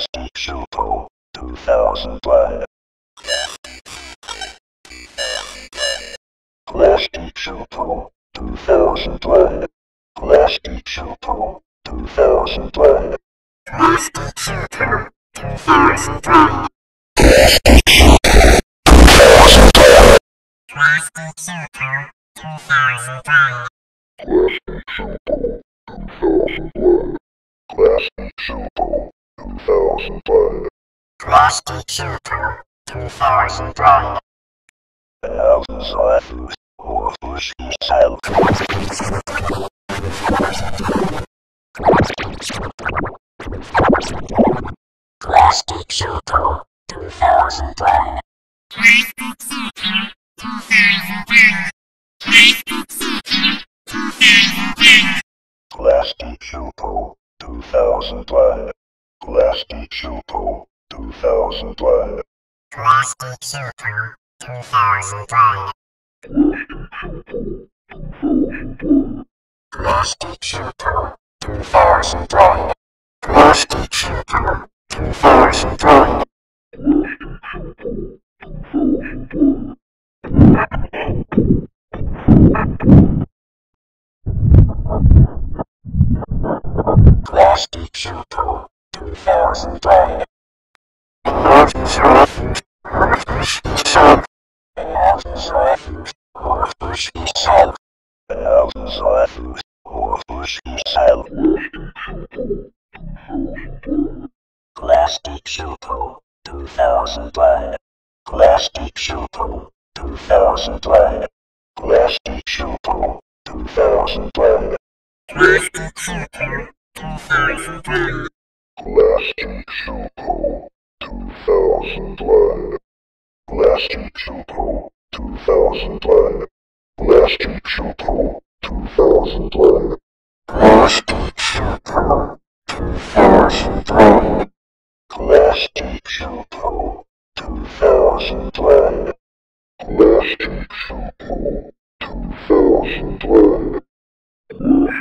Klasky Csupo 2001. Klasky Csupo 2001. Klasky Csupo 2001. Klasky Csupo 2001. Klasky Csupo 2001. Klasky Csupo 2001. Klasky Csupo 2001. Klasky Csupo 2001. Frosty Shooter, 2001. Thousands of. Plastic Shooter, 2001. Plastic Shooter, 2001. Plastic Shooter, 2001. Plastic Shooter, 2001. Plastic Super 2001. Plastic Super 2001. Plastic Super 2001. Plastic Super 2001. Plastic Super 2010. The North threatened relationship. The North threatened relationship. The North threatened relationship. Plastic Shooter 2010. Plastic Shooter 2010. Plastic Shooter 2010. Plastic Shooter 2010. Plastic Super 2001. Plastic Super 2001. Plastic Super 2001. Plastic Super 2001. Plastic Super 2001. Plastic Super 2001.